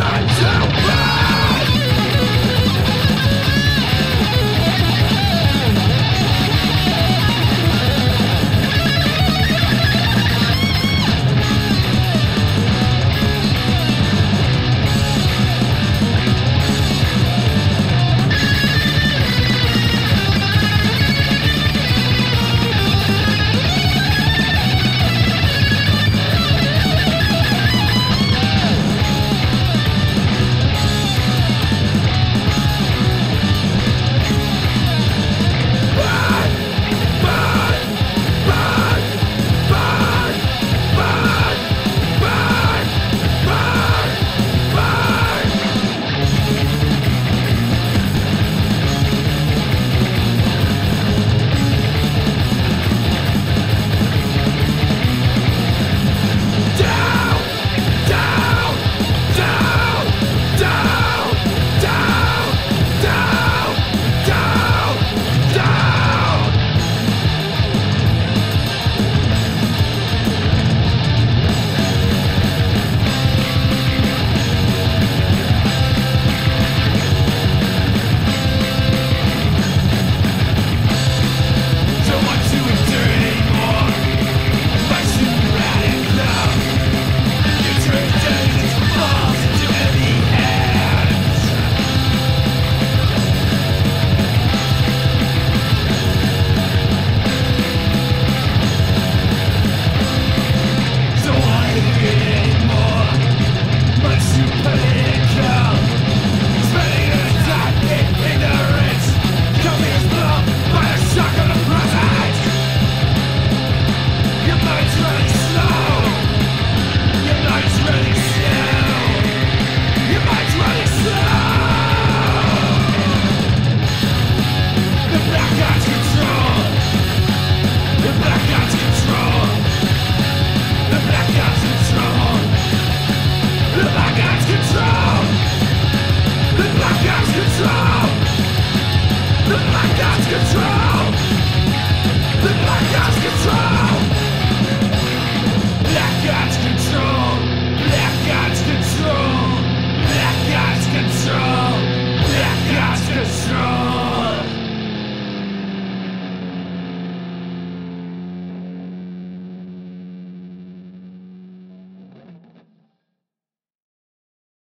time to burn